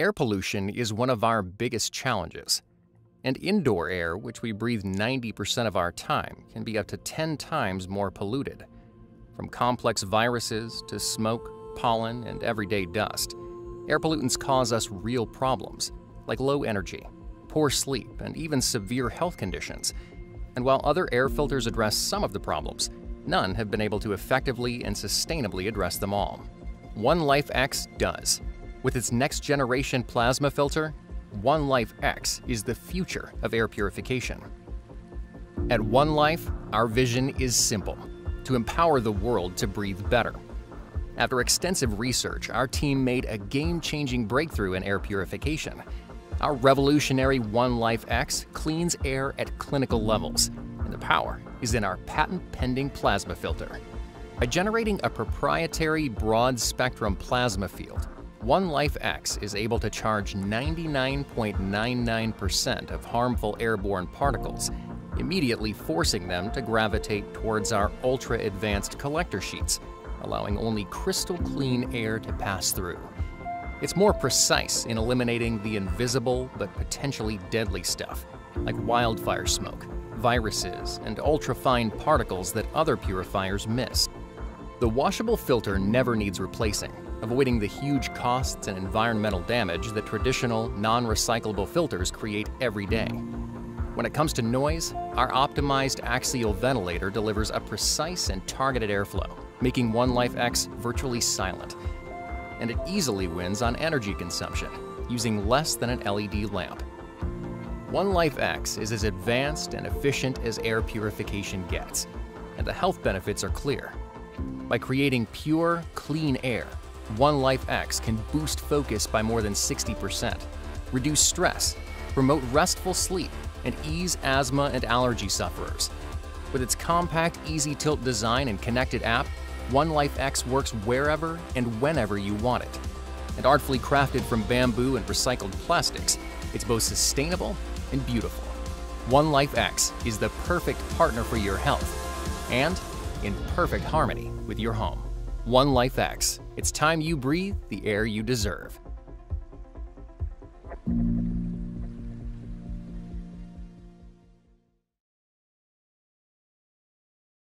Air pollution is one of our biggest challenges. And indoor air, which we breathe 90% of our time, can be up to 10 times more polluted. From complex viruses to smoke, pollen, and everyday dust, air pollutants cause us real problems, like low energy, poor sleep, and even severe health conditions. And while other air filters address some of the problems, none have been able to effectively and sustainably address them all. OneLife X does. With its next generation plasma filter, OneLife X is the future of air purification. At OneLife, our vision is simple to empower the world to breathe better. After extensive research, our team made a game changing breakthrough in air purification. Our revolutionary OneLife X cleans air at clinical levels, and the power is in our patent pending plasma filter. By generating a proprietary broad spectrum plasma field, OneLife X is able to charge 99.99% of harmful airborne particles immediately forcing them to gravitate towards our ultra advanced collector sheets, allowing only crystal clean air to pass through. It's more precise in eliminating the invisible but potentially deadly stuff, like wildfire smoke, viruses, and ultrafine particles that other purifiers miss. The washable filter never needs replacing, avoiding the huge costs and environmental damage that traditional, non recyclable filters create every day. When it comes to noise, our optimized axial ventilator delivers a precise and targeted airflow, making OneLife X virtually silent. And it easily wins on energy consumption, using less than an LED lamp. OneLife X is as advanced and efficient as air purification gets, and the health benefits are clear. By creating pure, clean air, OneLife X can boost focus by more than 60%, reduce stress, promote restful sleep, and ease asthma and allergy sufferers. With its compact, easy tilt design and connected app, OneLife X works wherever and whenever you want it. And artfully crafted from bamboo and recycled plastics, it's both sustainable and beautiful. OneLife X is the perfect partner for your health and in perfect harmony with your home. OneLife X. It's time you breathe the air you deserve.